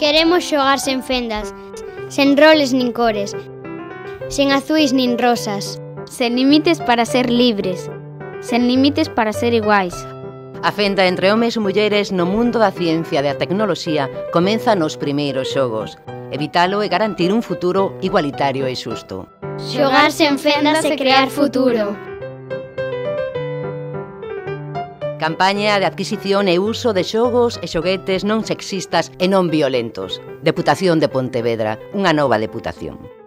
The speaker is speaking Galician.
Queremos xogar sen fendas, sen roles nin cores, sen azuis nin rosas. Sen límites para ser libres, sen límites para ser iguais. A fenda entre homes e mulleres no mundo da ciencia e da tecnoloxía comeza nos primeiros xogos. Evitalo e garantir un futuro igualitario e xusto. Xogar sen fendas e crear futuro. Campaña de adquisición e uso de xogos e xoguetes non sexistas e non violentos. Deputación de Pontevedra, unha nova deputación.